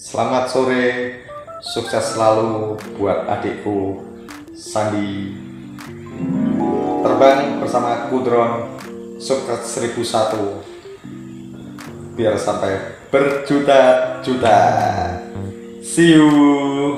Selamat sore, sukses selalu buat adikku Sandi. Terbang bersama Kudron, sukses 1001. Biar sampai berjuta-juta. See you.